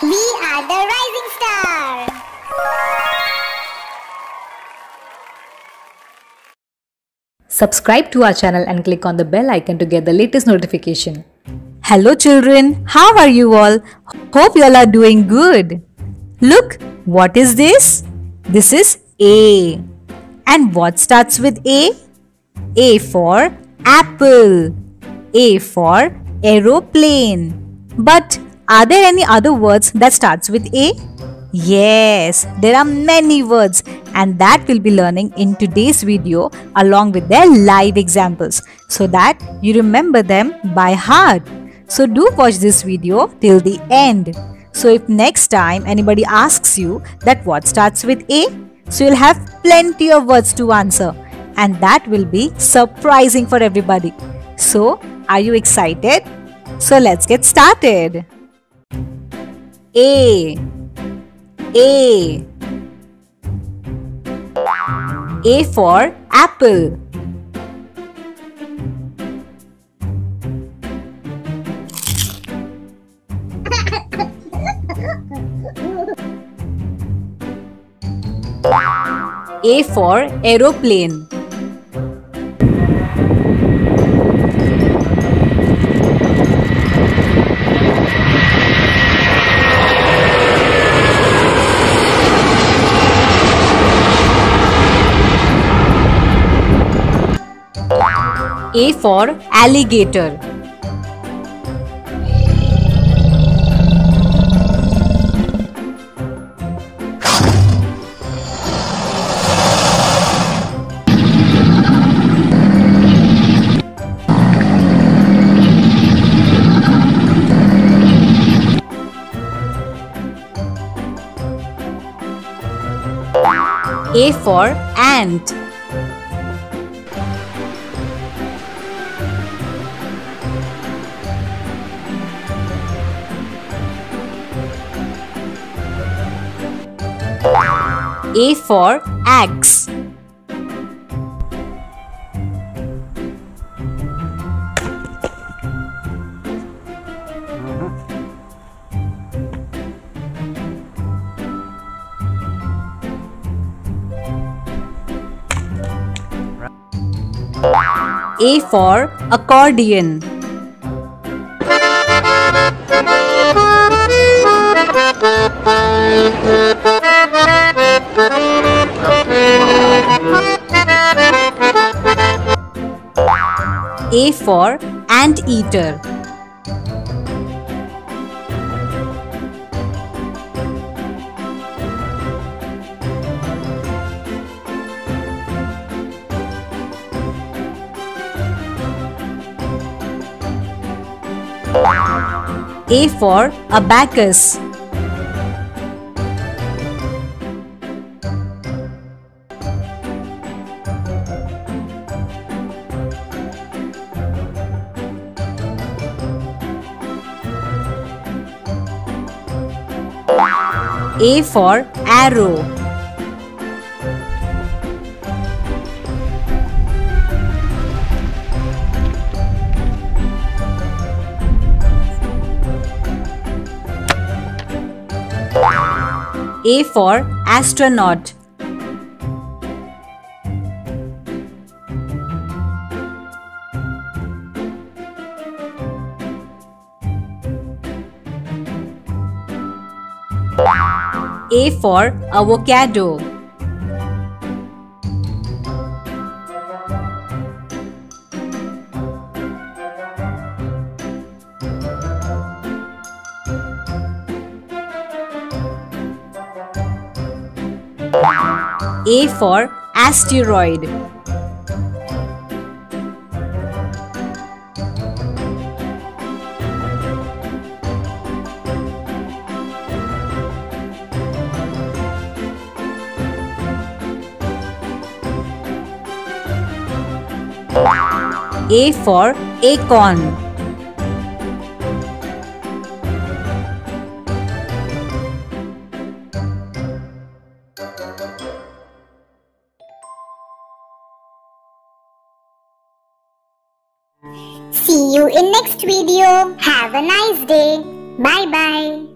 We are the Rising Star. Subscribe to our channel and click on the bell icon to get the latest notification. Hello children, how are you all? Hope you all are doing good. Look, what is this? This is A. And what starts with A? A for apple. A for aeroplane. But are there any other words that starts with A? Yes, there are many words and that we'll be learning in today's video along with their live examples so that you remember them by heart. So do watch this video till the end. So if next time anybody asks you that what starts with A, so you'll have plenty of words to answer and that will be surprising for everybody. So are you excited? So let's get started. A A A for apple. A for aeroplane. A for alligator. A for ant. A for axe. A for accordion. A for anteater. A for abacus. A for arrow. A for astronaut. A for avocado. A for asteroid. A for acorn. See you in next video. Have a nice day. Bye bye.